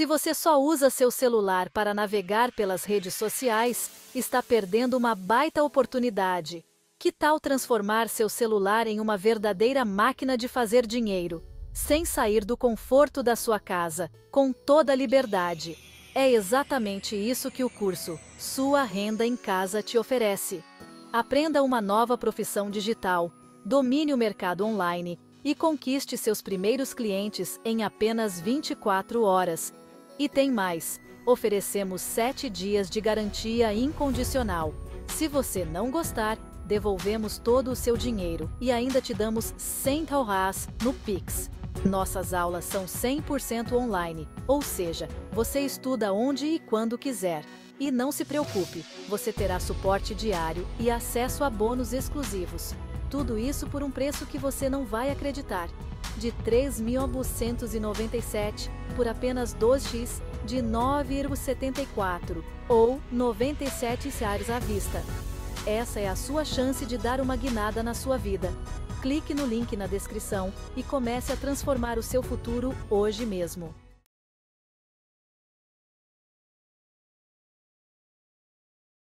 Se você só usa seu celular para navegar pelas redes sociais, está perdendo uma baita oportunidade. Que tal transformar seu celular em uma verdadeira máquina de fazer dinheiro, sem sair do conforto da sua casa, com toda a liberdade? É exatamente isso que o curso Sua Renda em Casa te oferece. Aprenda uma nova profissão digital, domine o mercado online e conquiste seus primeiros clientes em apenas 24 horas. E tem mais: oferecemos 7 dias de garantia incondicional. Se você não gostar, devolvemos todo o seu dinheiro e ainda te damos 100 reais no Pix. Nossas aulas são 100% online, ou seja, você estuda onde e quando quiser. E não se preocupe, você terá suporte diário e acesso a bônus exclusivos. Tudo isso por um preço que você não vai acreditar. De 3.997 por apenas 2x de 9,74 ou 97 reais à vista. Essa é a sua chance de dar uma guinada na sua vida. Clique no link na descrição e comece a transformar o seu futuro hoje mesmo.